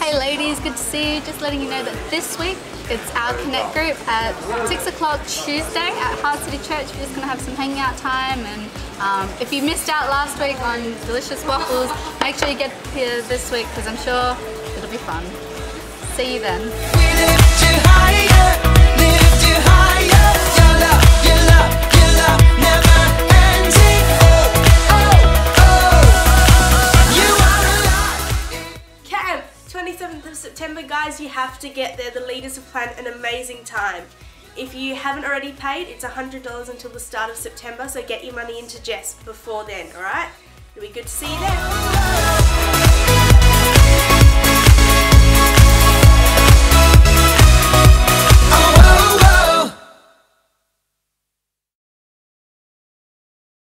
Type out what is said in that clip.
Hey ladies, good to see you. Just letting you know that this week it's our Connect group at 6 o'clock Tuesday at Heart City Church. We're just going to have some hanging out time and um, if you missed out last week on delicious waffles, make sure you get here this week because I'm sure it'll be fun. See you then. 27th of September, guys, you have to get there. The leaders have planned an amazing time. If you haven't already paid, it's $100 until the start of September, so get your money into Jess before then, alright? It'll be good to see you there.